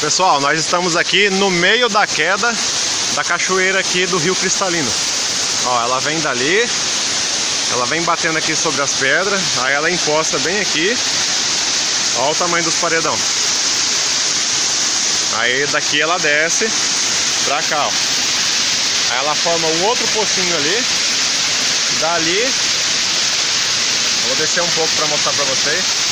Pessoal, nós estamos aqui no meio da queda da cachoeira aqui do Rio Cristalino. Ó, ela vem dali, ela vem batendo aqui sobre as pedras, aí ela encosta bem aqui. Olha o tamanho dos paredão. Aí daqui ela desce pra cá, ó. Aí ela forma um outro pocinho ali. Dali, vou descer um pouco para mostrar para vocês.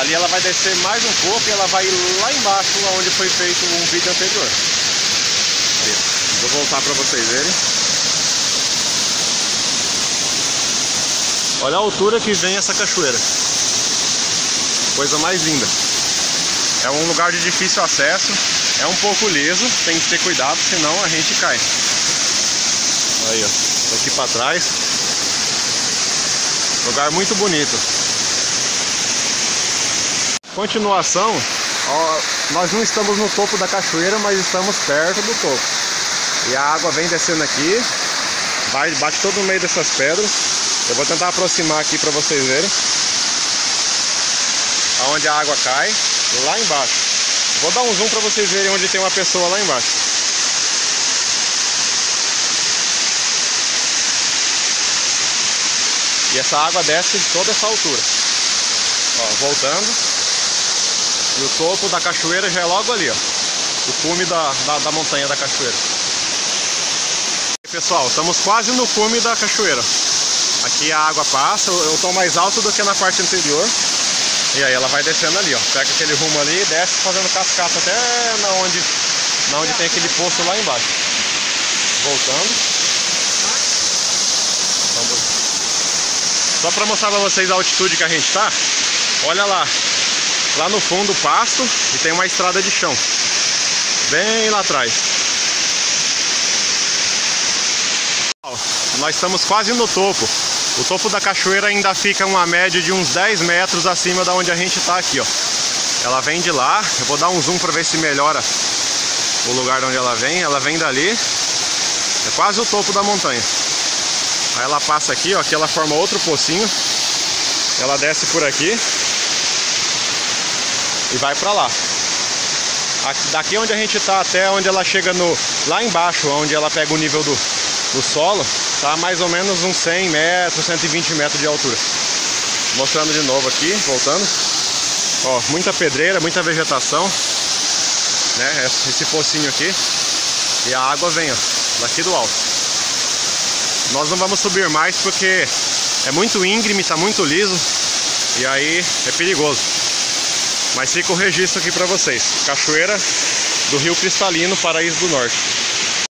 Dali ela vai descer mais um pouco e ela vai lá embaixo, onde foi feito um vídeo anterior. Aí, vou voltar para vocês verem. Olha a altura que vem essa cachoeira. Coisa mais linda. É um lugar de difícil acesso. É um pouco liso, tem que ter cuidado, senão a gente cai. Aí, ó. Aqui para trás. Lugar muito bonito. Continuação, ó, nós não estamos no topo da cachoeira, mas estamos perto do topo. E a água vem descendo aqui, vai, bate todo no meio dessas pedras. Eu vou tentar aproximar aqui para vocês verem. Aonde a água cai, lá embaixo. Vou dar um zoom para vocês verem onde tem uma pessoa lá embaixo. E essa água desce toda essa altura. Ó, voltando. E o topo da cachoeira já é logo ali, ó. O cume da, da, da montanha da cachoeira. Pessoal, estamos quase no cume da cachoeira. Aqui a água passa, eu estou mais alto do que na parte anterior. E aí ela vai descendo ali, ó. Pega aquele rumo ali e desce fazendo cascata até na onde, na onde tem aquele poço lá embaixo. Voltando. Só para mostrar para vocês a altitude que a gente está. Olha lá, Lá no fundo pasto e tem uma estrada de chão. Bem lá atrás. Nós estamos quase no topo. O topo da cachoeira ainda fica uma média de uns 10 metros acima da onde a gente está aqui, ó. Ela vem de lá, eu vou dar um zoom para ver se melhora o lugar de onde ela vem. Ela vem dali, é quase o topo da montanha. Aí ela passa aqui, ó, aqui ela forma outro pocinho. Ela desce por aqui e vai para lá. Daqui onde a gente está até onde ela chega no lá embaixo, onde ela pega o nível do, do solo, tá mais ou menos uns 100 metros, 120 metros de altura. Mostrando de novo aqui, voltando. Ó, muita pedreira, muita vegetação, né? Esse pocinho aqui. E a água vem, ó, daqui do alto. Nós não vamos subir mais porque é muito íngreme, tá muito liso. E aí é perigoso. Mas fica o registro aqui para vocês. Cachoeira do Rio Cristalino, Paraíso do Norte.